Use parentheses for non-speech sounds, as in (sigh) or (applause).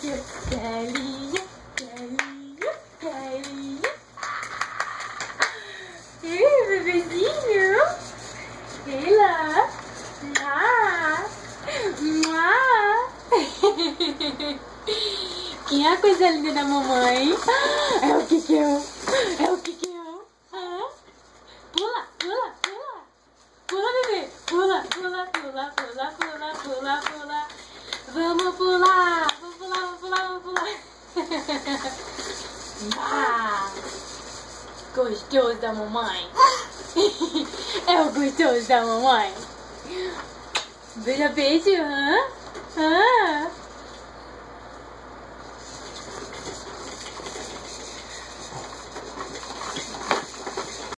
Telinha, telinha, telinha. Ih, bebezinho. Ei lá. Ah. Ah. Quem é a coisa linda da mamãe? É o que que eu? É o que que eu? Ah. Pula, pula, pula. Pula, bebê. Pula, pula, pula, pula, pula, pula, pula. Vamos pular, Ah. Gostoso da mamãe. (laughs) É o gostoso da mamãe. Beijo, hã? Hã?